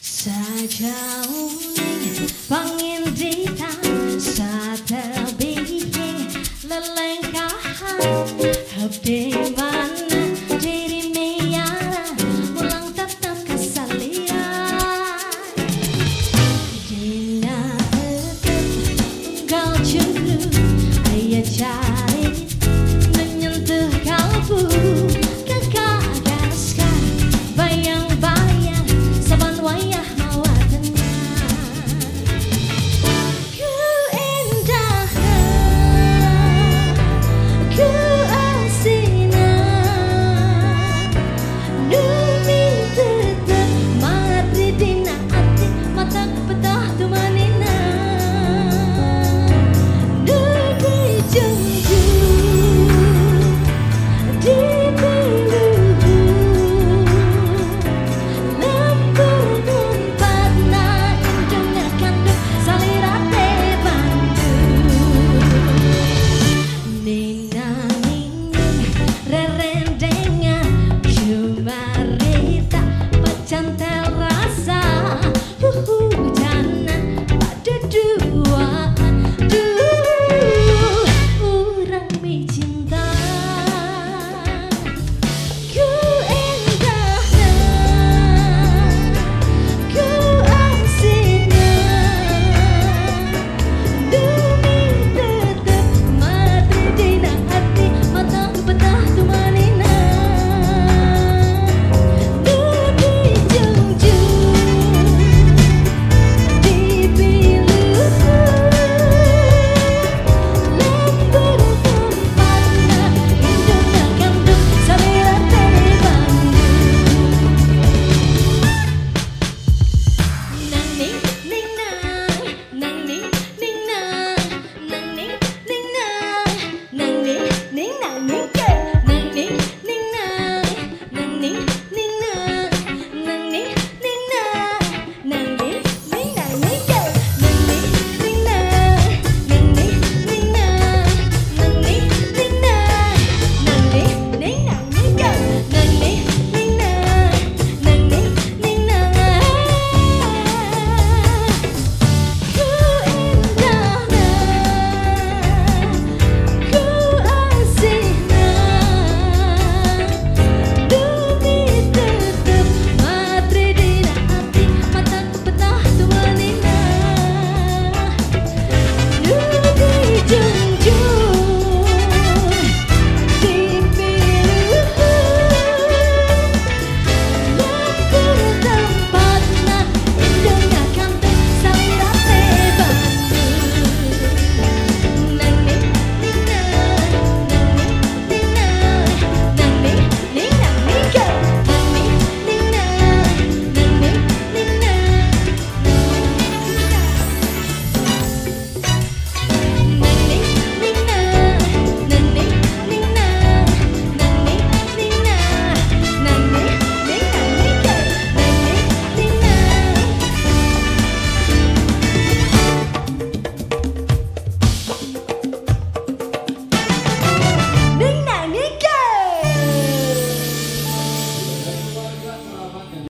Sajauhin panginditan Sa tabihing lalangkahan Habdi